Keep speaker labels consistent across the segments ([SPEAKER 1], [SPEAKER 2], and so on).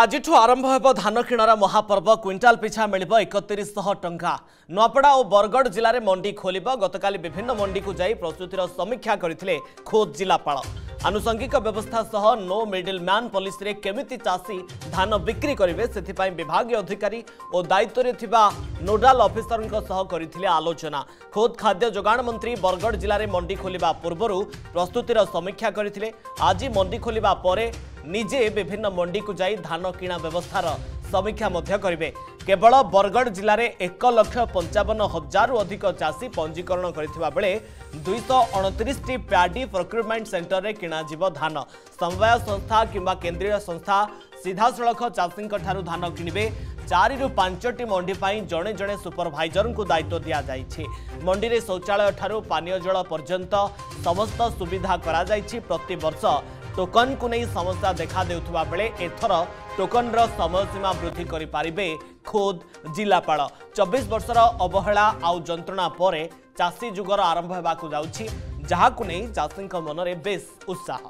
[SPEAKER 1] ଆଜିଠୁ ଆରମ୍ଭ ହେବ ଧାନ କିଣାର ମହାପର୍ବ କ୍ୱିଣ୍ଟାଲ ପିଛା ମିଳିବ ଏକତିରିଶହ ଟଙ୍କା ନୂଆପଡ଼ା ଓ ବରଗଡ଼ ଜିଲ୍ଲାରେ ମଣ୍ଡି ଖୋଲିବ ଗତକାଲି ବିଭିନ୍ନ ମଣ୍ଡିକୁ ଯାଇ ପ୍ରସ୍ତୁତିର ସମୀକ୍ଷା କରିଥିଲେ ଖୋଦ୍ ଜିଲ୍ଲାପାଳ ଆନୁଷଙ୍ଗିକ ବ୍ୟବସ୍ଥା ସହ ନୋ ମିଡିଲ୍ ମ୍ୟାନ୍ ପଲିସିରେ କେମିତି ଚାଷୀ ଧାନ ବିକ୍ରି କରିବେ ସେଥିପାଇଁ ବିଭାଗୀୟ ଅଧିକାରୀ ଓ ଦାୟିତ୍ୱରେ ଥିବା ନୋଡାଲ ଅଫିସରଙ୍କ ସହ କରିଥିଲେ ଆଲୋଚନା ଖୋଦ୍ ଖାଦ୍ୟ ଯୋଗାଣ ମନ୍ତ୍ରୀ ବରଗଡ଼ ଜିଲ୍ଲାରେ ମଣ୍ଡି ଖୋଲିବା ପୂର୍ବରୁ ପ୍ରସ୍ତୁତିର ସମୀକ୍ଷା କରିଥିଲେ ଆଜି ମଣ୍ଡି ଖୋଲିବା ପରେ ନିଜେ ବିଭିନ୍ନ ମଣ୍ଡିକୁ ଯାଇ ଧାନ କିଣା ବ୍ୟବସ୍ଥାର ସମୀକ୍ଷା ମଧ୍ୟ କରିବେ କେବଳ ବରଗଡ଼ ଜିଲ୍ଲାରେ ଏକ ଲକ୍ଷ ପଞ୍ଚାବନ ହଜାରରୁ ଅଧିକ ଚାଷୀ ପଞ୍ଜୀକରଣ କରିଥିବା ବେଳେ ଦୁଇଶହ ଅଣତିରିଶଟି ପ୍ୟାଡି ପ୍ରକ୍ୟୁରମେଣ୍ଟ ସେଣ୍ଟରରେ କିଣାଯିବ ଧାନ ସମବାୟ ସଂସ୍ଥା କିମ୍ବା କେନ୍ଦ୍ରୀୟ ସଂସ୍ଥା ସିଧାସଳଖ ଚାଷୀଙ୍କଠାରୁ ଧାନ କିଣିବେ ଚାରିରୁ ପାଞ୍ଚଟି ମଣ୍ଡି ପାଇଁ ଜଣେ ଜଣେ ସୁପରଭାଇଜରଙ୍କୁ ଦାୟିତ୍ୱ ଦିଆଯାଇଛି ମଣ୍ଡିରେ ଶୌଚାଳୟଠାରୁ ପାନୀୟ ଜଳ ପର୍ଯ୍ୟନ୍ତ ସମସ୍ତ ସୁବିଧା କରାଯାଇଛି ପ୍ରତିବର୍ଷ टोकन को नहीं समस्या देखा देखादे बेले एथर टोकन समय सीमा वृद्धि करें खोद जिलापा चबीश वर्षर अवहेला आउ जंत्रणा पर चाषी जुगर आरंभ होने चाषी मनरे बेस उत्साह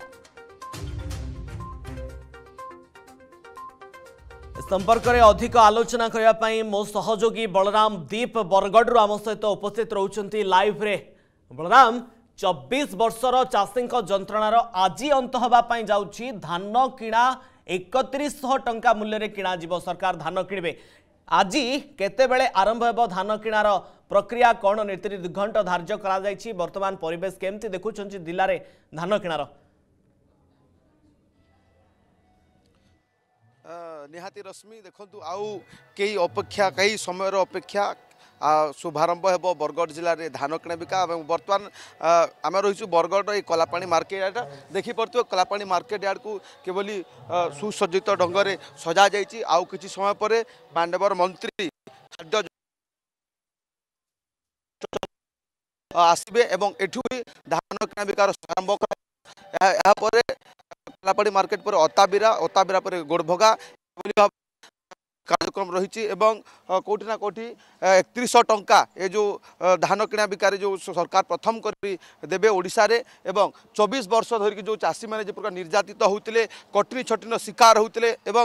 [SPEAKER 1] संपर्क में अधिक आलोचना करने मो सहयोगी बलराम दीप बरगड़ आम सहित उपस्थित रोच्च लाइव रे बलराम ଚବିଶ ବର୍ଷର ଚାଷୀଙ୍କ ଯନ୍ତ୍ରଣାର ଆଜି ଅନ୍ତ ହେବା ପାଇଁ ଯାଉଛି ଧାନ କିଣା ଏକତିରିଶଶହ ଟଙ୍କା ମୂଲ୍ୟରେ କିଣାଯିବ ସରକାର ଧାନ କିଣିବେ ଆଜି କେତେବେଳେ ଆରମ୍ଭ ହେବ ଧାନ କିଣାର ପ୍ରକ୍ରିୟା କ'ଣ ନୀତି ନିର୍ଘଣ୍ଟ ଧାର୍ଯ୍ୟ କରାଯାଇଛି ବର୍ତ୍ତମାନ ପରିବେଶ କେମିତି ଦେଖୁଛନ୍ତି ଜିଲ୍ଲାରେ ଧାନ କିଣାର
[SPEAKER 2] ନିହାତି ରଶ୍ମି ଦେଖନ୍ତୁ ଆଉ କେହି ଅପେକ୍ଷା କେହି ସମୟର ଅପେକ୍ଷା ଶୁଭାରମ୍ଭ ହେବ ବରଗଡ଼ ଜିଲ୍ଲାରେ ଧାନ କିଣାବିକା ଏବଂ ବର୍ତ୍ତମାନ ଆମେ ରହିଛୁ ବରଗଡ଼ର ଏଇ କଲାପାଣି ମାର୍କେଟ ଆଡ଼ ଦେଖିପାରୁଥିବେ କଲାପାଣି ମାର୍କେଟ ଆଡ଼କୁ କିଭଳି ସୁସଜ୍ଜିତ ଢଙ୍ଗରେ ସଜାଯାଇଛି ଆଉ କିଛି ସମୟ ପରେ ମାନ୍ୟବର ମନ୍ତ୍ରୀ ଖାଦ୍ୟ আসবে এবং এঠু ধান কিনা বিকার আরম্ভ করা এরপরে কলাপাড়ি মার্কেট পরে অতাবিরা অতাবিরা পরে গোড়ভগা এভাবে কার্যক্রম রয়েছে এবং কোটি না কোটি একত্রিশ টঙ্কা এ যে ধান কিনা বিকারে যে সরকার প্রথম করে দেবে ওড়শার এবং চবিশ বর্ষ ধর যে চাষী মানে যে প্রকার নির্যাতিত হোলে কঠিন ছটিন শিকার হোলে এবং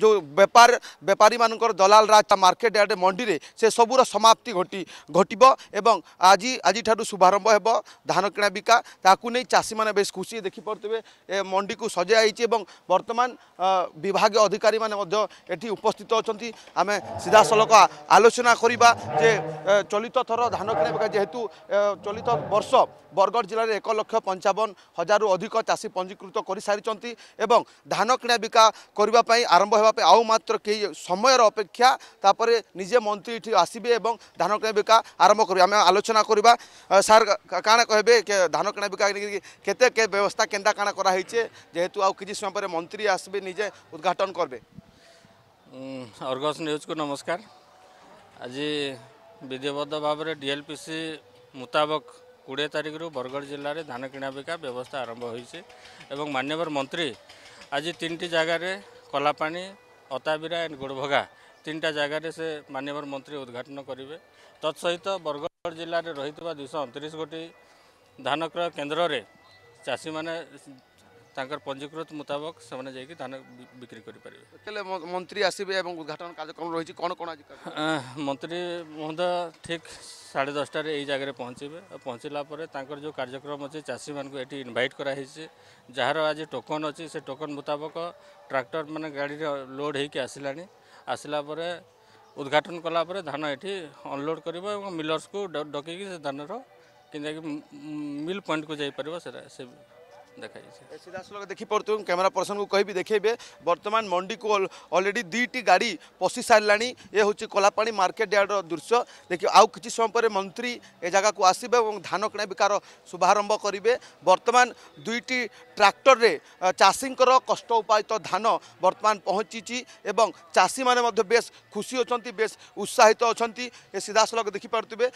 [SPEAKER 2] যে বেপার বেপারী মান দলাল রাজ মার্কেট ইয়ার্ড মন্ডিরে সে সবুর সমাপ্তি ঘটি ঘটব এবং আজি ঠার শুভারম্ভ হব ধান কিনা বিকা তাকে নিয়ে চাষী মানে বেশ খুশি দেখিপারে মন্ডিকে সজাই হয়েছে এবং বর্তমান বিভাগীয় অধিকারী মানে এটি উপ উপস্থিত অনেক আমি সিধাসলখ আলোচনা করা যে চলিত থর ধান কিনা যেহেতু চলিত বর্ষ বরগড় জেলার এক লক্ষ পঞ্চাবন হাজার অধিক চাষী পঞ্জীকৃত করে সারি এবং ধান কিনা বিকা করা আরম্ভ হওয়া আউ মাত্র কেই সময়ের অপেক্ষা তাপরে নিজে মন্ত্রী এটি আসবে এবং ধান কিনা বিকা আরম্ভ করবে আমি আলোচনা করা স্যার কাণ কে ধান কিনা বিকা কেতে কে ব্যবস্থা কেনা কাণ করা হয়েছে যেহেতু আছে সময় পরে মন্ত্রী আসবে নিজে উদ্ঘাটন করবে
[SPEAKER 3] ଅର୍ଗସ୍ ନ୍ୟୁଜ୍କୁ ନମସ୍କାର ଆଜି ବିଧିବଦ୍ଧ ଭାବରେ ଡିଏଲ୍ପିସି ମୁତାବକ କୋଡ଼ିଏ ତାରିଖରୁ ବରଗଡ଼ ଜିଲ୍ଲାରେ ଧାନ କିଣାବିକା ବ୍ୟବସ୍ଥା ଆରମ୍ଭ ହୋଇଛି ଏବଂ ମାନ୍ୟବର ମନ୍ତ୍ରୀ ଆଜି ତିନିଟି ଜାଗାରେ କଲାପାଣି ଅତାବିରା ଆଣ୍ଡ ଗୋଡ଼ଭଗା ତିନିଟା ଜାଗାରେ ସେ ମାନ୍ୟବର ମନ୍ତ୍ରୀ ଉଦ୍ଘାଟନ କରିବେ ତତ୍ସହିତ ବରଗଡ଼ ଜିଲ୍ଲାରେ ରହିଥିବା ଦୁଇଶହ ଅଣତିରିଶ ଗୋଟି ଧାନ କ୍ରୟ କେନ୍ଦ୍ରରେ ଚାଷୀମାନେ ତାଙ୍କର ପଞ୍ଜୀକୃତ ମୁତାବକ ସେମାନେ ଯାଇକି ଧାନ ବିକ୍ରି କରିପାରିବେ
[SPEAKER 2] ହେଲେ ମନ୍ତ୍ରୀ ଆସିବେ ଏବଂ ଉଦ୍ଘାଟନ କାର୍ଯ୍ୟକ୍ରମ ରହିଛି କ'ଣ କ'ଣ ଆଜି
[SPEAKER 3] ମନ୍ତ୍ରୀ ମହୋଦୟ ଠିକ୍ ସାଢ଼େ ଦଶଟାରେ ଏଇ ଜାଗାରେ ପହଞ୍ଚିବେ ଆଉ ପହଞ୍ଚିଲା ପରେ ତାଙ୍କର ଯେଉଁ କାର୍ଯ୍ୟକ୍ରମ ଅଛି ଚାଷୀମାନଙ୍କୁ ଏଠି ଇନଭାଇଟ୍ କରାହେଇଛି ଯାହାର ଆଜି ଟୋକନ୍ ଅଛି ସେ ଟୋକନ୍ ମୁତାବକ ଟ୍ରାକ୍ଟର ମାନେ ଗାଡ଼ିରେ ଲୋଡ଼୍ ହେଇକି ଆସିଲାଣି ଆସିଲା ପରେ ଉଦ୍ଘାଟନ କଲା ପରେ ଧାନ ଏଠି ଅନଲୋଡ଼୍ କରିବ ଏବଂ ମିଲର୍ସକୁ ଡକେଇକି ସେ ଧାନର କେମିତି ମିଲ୍ ପଏଣ୍ଟକୁ ଯାଇପାରିବ ସେଟା ସେ देखाई
[SPEAKER 2] सीधासल देखि पार्थ्यौँ क्यमेरा पर्सन को कहि देखेबे बर्तमान मंडी को अलरेडी दुईटी गाड़ी पशि सारा ये हूँ कलापा मार्केट यार्डर दृश्य देखिए आउ कि समय पर मंत्री ए जगह को आसवे और धान किणा बिकार शुभारंभ करेंगे बर्तमान दुईटी ट्राक्टर रे चाषीकर कष्ट उपायित धान बर्तमान पहुँची और चाषी मैंने बेस खुशी अच्छा बेस उत्साहित अच्छा ये सीधासल देखिपे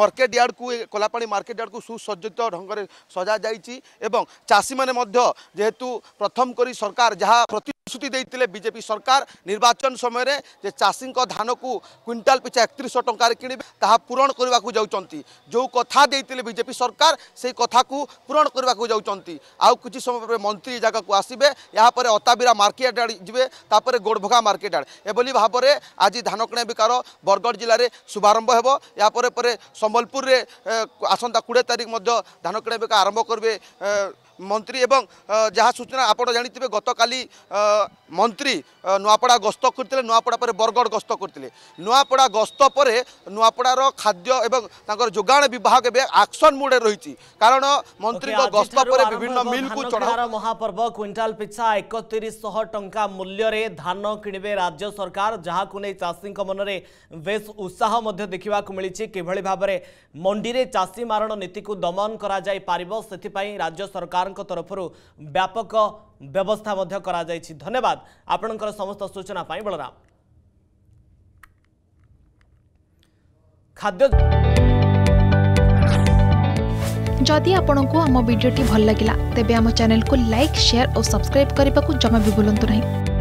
[SPEAKER 2] मार्केट यार्ड को कलापा मार्केट यार्ड को सुसज्जित ढंग से सजा जाइए ଏବଂ ଚାଷୀମାନେ ମଧ୍ୟ ଯେହେତୁ ପ୍ରଥମ କରି ସରକାର ଯାହା প্রতিশ্রুতি দিয়ে বিজেপি সরকার নির্বাচন সময় যে চাষী ধানকু কুইন্টাল পিছা একত্রিশশো টাকার কিণবে তাহা পূরণ করা যাচ্ছেন যে কথা দিয়ে বিজেপি সরকার সেই কথা পূরণ করা যাচ্ছেন আছে সময় পরে মন্ত্রী এই জায়গাকে আসবে এরপরে অতাবিরা মার্কেট আড়ে যাবে তাপরে গোড়ভগা মার্কেট আড়ে এভাবে ভাবে আজ ধান কিণা বিকার বরগড় জেলার শুভারম্ভ হব এরপরে পরে সম্বলপুরের আসন্তা কোড়ি তারিখ মধ্য ধান কিণা বিকা আরম্ভ করবে মন্ত্রী এবং যা সূচনা আপনার জাঁথে গতকালি মন্ত্রী নয়াপড়া গস্ত করে নয়াপড়া পরে বরগড় গস্ত করে নয়াপড়া গস্ত পরে নয়াপড়ার খাদ্য এবং তাঁর যোগাণ বিভাগ এবার আকশন মুডে রয়েছে কারণ মন্ত্রী গস্ত পরে বিভিন্ন মিলক
[SPEAKER 1] মহাপর্ব কুইন্টাল পিছা একত্রিশ টঙ্কা মূল্যের ধান কিণবে রাজ্য সরকার যা চাষী মনে বেশ উৎসাহ দেখা মিছে কিভাবে ভাবে মন্ডি চাষী মারণ নীতি দমন করা যাই পারিব সেপাই রাজ্য সরকার ସାର୍ଙ୍କ ତରଫରୁ ବ୍ୟାପକ ବ୍ୟବସ୍ଥା ମଧ୍ୟ କରାଯାଇଛି ଧନ୍ୟବାଦ ଆପଣଙ୍କର ସମସ୍ତ ସୂଚନା ପାଇଁ ବଳରାମ ଖାଦ୍ୟ
[SPEAKER 4] ଯଦି ଆପଣଙ୍କୁ ଆମ ଭିଡ଼ିଓଟି ଭଲ ଲାଗିଲା ତେବେ ଆମ ଚ୍ୟାନେଲକୁ ଲାଇକ୍ ସେୟାର ଓ ସବସ୍କ୍ରାଇବ୍ କରିବାକୁ ଜମା ବି ଭୁଲନ୍ତୁ ନାହିଁ